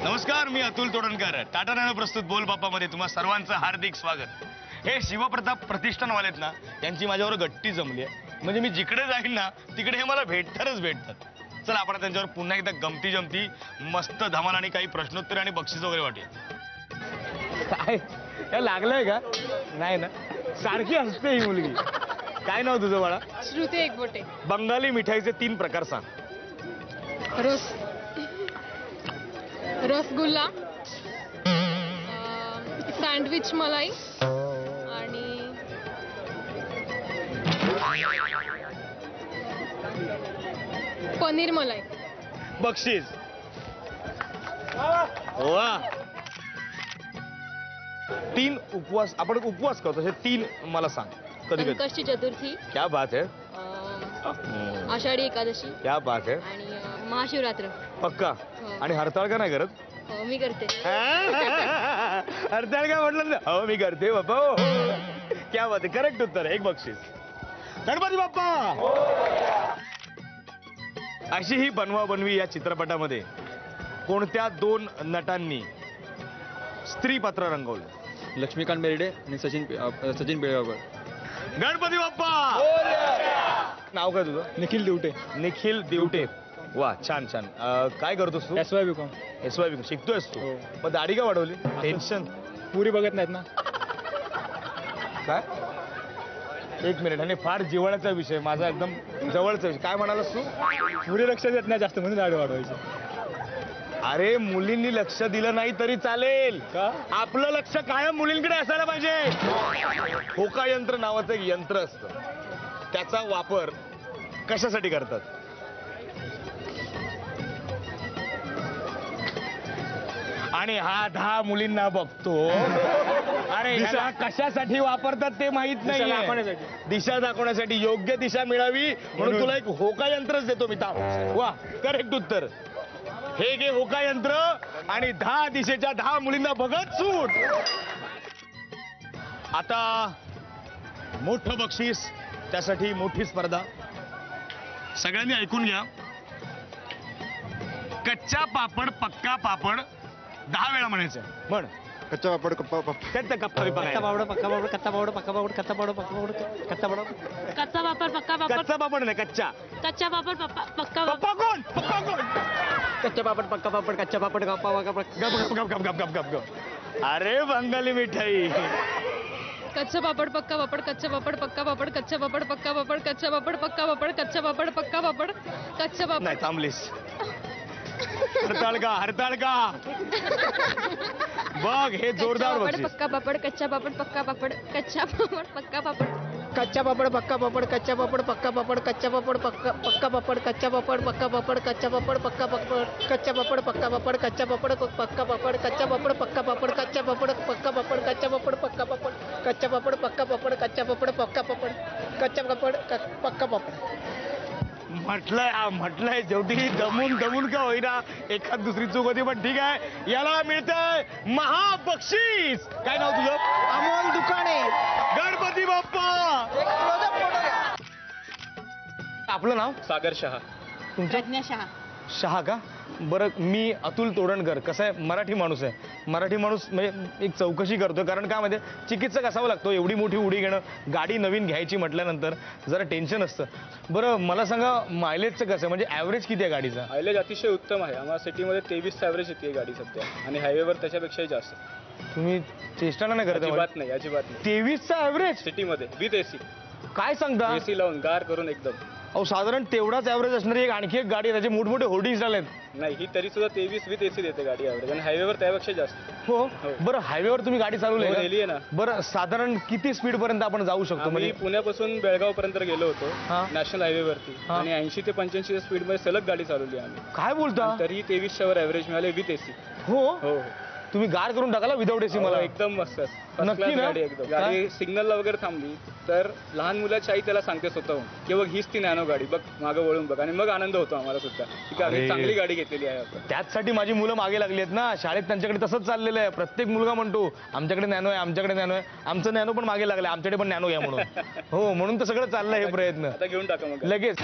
Atul Todankar. Tata Nano प्रस्तुत बोल बाप्पामध्ये तुम्हा सर्वांचं हार्दिक स्वागत. हे शिवप्रताप प्रतिष्ठानवालेत ना त्यांची माझ्यावर गट्टी जमली आहे. म्हणजे मी जिकडे जाईन ना तिकडे हे मला भेटतातच भेटतात. चला आपण आता त्यांच्यावर पुन्हा एकदा गमती जमती मस्त धमाल आणि काही प्रश्नोत्तर आणि बक्षीस वगैरे वाटेल काय? लागलंय का? नाही ना. सारखी असते ही मुलगी. काय नाव तुझं बाळा? श्रुती एकबोटे. बंगाली मिठाईचे तीन प्रकार सांग. रसगुल्ला सँडविच मलाई आणि पनीर मलाई. बक्षीस. वा. तीन उपवास आपण उपवास करतो असे तीन मला सांग. कधी कधी. संकष्टी चतुर्थी. क्या बात है. अं, आषाढी एकादशी. क्या बात है. आणि अं, महाशिवरात्र. पक्का? हो. आणि हरताळ का नाही करत? हो मी करते. हरताळ का म्हटलं ना? हो मी करते बाप्पा हो. क्या बात आहे करेक्ट उत्तर आहे. एक बक्षीस. गणपती बाप्पा! अशी ही बनवा बनवी या चित्रपटामध्ये कोणत्या दोन नटांनी स्त्री पात्र रंगवलं? लक्ष्मीकांत बेर्डे आणि सचिन सचिन पिळगावकर गणपती बाप्पा! नाव काय तुझं? निखिल दिवटे. निखिल दिवटे. वा छान छान. अं, काय करतोस तू? S Y B com S Y शिकतोयस तू? हो. मग दाढी का वाढवली? टेन्शन पुरी बघत नाहीत ना. काय? एक मिनिट आणि फार जिव्हाळ्याचा विषय माझा एकदम जवळचा विषय. काय म्हणालास तू? पुरी लक्ष देत नाही जास्त म्हणून दाढी वाढवायची. अरे मुलींनी लक्ष दिलं नाही तरी चालेल. का? आपलं लक्ष कायम मुलींकडे असायला पाहिजे. होका यंत्र नावाचं एक यंत्र असतं. त्याचा वापर कशासाठी करतात? आणि हा दहा मुलींना बघतो. अरे ह्याला कशासाठी वापरतात ते माहीत नाही दाखवण्यासाठी. दिशा दाखवण्यासाठी योग्य दिशा मिळावी म्हणून म्हणून. तुला एक होका यंत्रच देतो मी. थांब. वा करेक्ट उत्तर. हे घे होका यंत्र आणि दहा दिशेच्या दहा मुलींना बघत सूट. आता मोठं बक्षीस त्यासाठी मोठी स्पर्धा. सगळ्यांनी ऐकून घ्या. कच्चा पापड पक्का पापड दहा वेळा म्हणायचं म्हण कच्चा पापड कप्पा पापड कच्चा कप्पा बिप्पा काय? पक्का पावडं पक्का पावडं पक्का पावडं कच्चा पावडं पक्का पावडं कच्चा पावडं कच्चा पापड पक्का पापड कच्चा पापड नाही कच्चा कच्चा पापड पप्पा पक्का पापड पप्पा कोण पप्पा कोण कच्चा पापड पक्का पापड कच्चा पापड गप्पा पक्का गप गप गप गप गप गप गप गप अरे बंगाली मिठाई कच्चा पापड पक्का पापड कच्चा पापड पक्का पापड कच्चा पापड पक्का पापड कच्चा पापड पक्का पापड कच्चा पापड पक्का पापड कच्चा पापड नाही थांबलीस हरताळ का हरताळ का बघ हे जोरदार पापड बक्षीस पक्का पापड कच्चा पापड पक्का पापड कच्चा पापड पक्का पापड कच्चा पापड पक्का पापड कच्चा पापड पक्का पापड कच्चा पापड पक्का पक्का पापड कच्चा पापड पक्का पापड कच्चा पापड पक्का पापड कच्चा पापड पक्का पापड कच्चा पापड पक्का पापड कच्चा पापड पक्का पापड कच्चा पापड पक्का पापड कच्चा पापड पक्का पापड कच्चा पापड पक्का पापड कच्चा पापड पक्का पापड कच्चा पापड पक्का पापड म्हटलंय हा, म्हटलंय शेवटी दमून दमून का होईना एखाद दुसरी चूक होती पण ठीक आहे. याला मिळतंय महाबक्षीस. काय नाव तुझं? अमोल दुकाने. गणपती बाप्पा. आपलं नाव? सागर शहा. तुमचं? प्रज्ञा शहा. शहा का? बरं मी अतुल तोडणकर. कसं आहे? मराठी माणूस आहे. मराठी माणूस म्हणजे एक चौकशी करतो कारण काय म्हणजे चिकित्सक असावं लागतो. एवढी मोठी उडी घेणं गाडी नवीन घ्यायची म्हटल्यानंतर जरा टेन्शन असतं. बरं मला सांगा मायलेजचं कसं आहे? म्हणजे ॲव्हरेज किती आहे गाडीचा? मायलेज अतिशय उत्तम आहे. आम्हाला सिटीमध्ये तेवीस ॲव्हरेज येते गाडी सध्या. आणि हायवेवर त्याच्यापेक्षाही जास्त. तुम्ही चेष्टा नाही करत अजिबात नाही अजिबात नाही. तेवीसचा ॲव्हरेज सिटीमध्ये विथ एसी काय सांगता? एसी लावून गार करून एकदम. अहो साधारण तेवढाच ॲव्हरेज असणारी एक आणखी एक गाडी आहे, त्याचे मोठमोठे होर्डिंग्स आलेत. नाही ही तरी सुद्धा तेवीस विथ एसी देते गाडी ॲव्हरेज आणि हायवेवर त्यापेक्षा जास्त. हो? हो. बरं हायवेवर तुम्ही गाडी हो, चालवली नेली आहे ना. बरं साधारण किती स्पीड पर्यंत आपण जाऊ शकतो? आम्ही म्हणजे पुण्यापासून बेळगाव पर्यंत गेलो होतो हा. नॅशनल हायवेवरती हा. आणि ऐंशी ते पंच्याऐंशी स्पीडमध्ये सलग गाडी चालवली आम्ही. काय बोलता? तरी तेवीसच्या वर ॲव्हरेज मिळाले विथ एसी हो? हो. हो तुम्ही गार करून टाकाला विदाऊट एसी मला? हो, एकदम मस्त. नक्की ना? गाडी एकदम. गाडी सिग्नलला वगैरे थांबली. तर लहान मुलाची आई त्याला सांगते स्वतःहून की बघ हीच ती नॅनो गाडी बघ मागं वळून बघ. आणि मग आनंद होतो आम्हाला सुद्धा. की अरे. चांगली गाडी घेतलेली आहे आपण. त्याचसाठी माझी मुलं मागे लागली आहेत ना. शाळेत त्यांच्याकडे तसंच चाललेलं आहे. प्रत्येक मुलगा म्हणतो आमच्याकडे नॅनो आहे आमच्याकडे नॅनो आहे. आमचं नॅनो पण मागे लागलं आमच्याकडे पण नॅनो घ्या म्हणून. हो म्हणून तर सगळं चाललंय हे प्रयत्न. आता घेऊन टाका मग. लगेच.